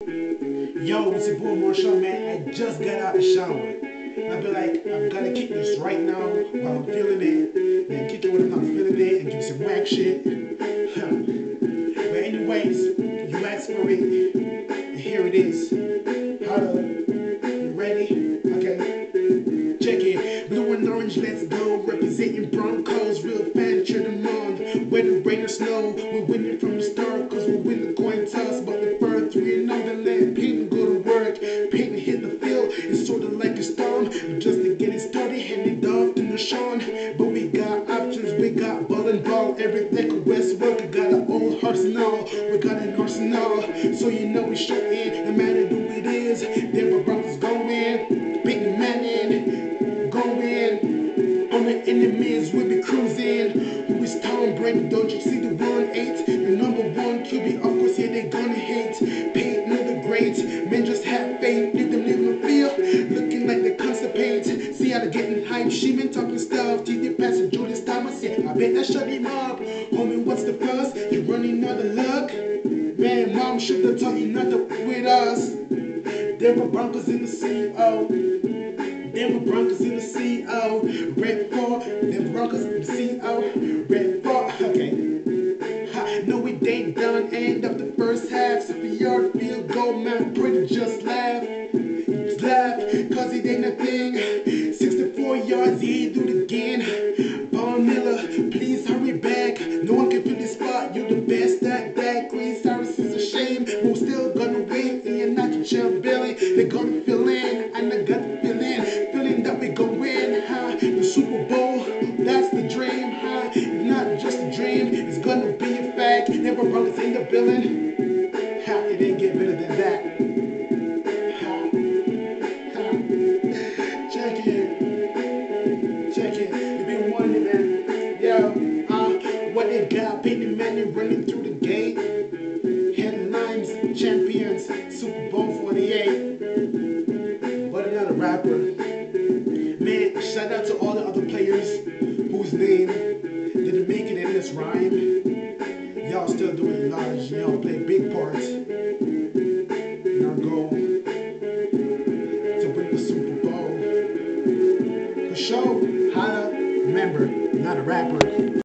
Yo, it's your boy Marshall, man. I just got out the shower. I be like, I'm gonna kick this right now while I'm feeling it. Then kick it when I'm not feeling it and give some whack shit. but anyways, you asked for it. And here it is. Hello. You ready? Okay. Check it. Blue and orange, let's go. Representing Broncos, real fan, cheer them on. Whether rain or snow, we're winning from the start, But we got options, we got ball and ball. Everything could work, we got an old arsenal. We got an arsenal, so you know we shooting. No matter who it is, Denver Broncos going. Big Manning going. On the enemies, we be cruising. Who is Tom Brady? Don't you see the one eight? The number one QB, of course, yeah, they gonna hate. Hype. She been talking stuff. TD passing Julius Thomas. Yeah, I bet that shut him up. Homie, what's the fuss? You running out of luck? Man, mom should have taught you not to with us. Denver Broncos in the CO. Denver Broncos in the CO. Red 4. Denver Broncos in the CO. Red 4. Okay. Ha, no, we ain't done. End of the first half. 50 yard field goal, man. Pretty just laugh. Just laugh. Cause it ain't a thing. Still gonna win. Not your champ, Billy. They're gonna fill in. And I got the feeling. Feeling that we gon' win. Huh? The Super Bowl, that's the dream. Huh? It's not just a dream. It's gonna be a fact. Never Broncos in the building. Ha, it didn't get better than that. Ha, ha. Check it. Check it. You been wanting man. Yo, uh, what they got? Peyton Manning running through the gate. Shout out to all the other players whose name didn't make it in this rhyme. Y'all still doing large, y'all play big parts our goal to win the Super Bowl. For sure, holla, remember, not a rapper.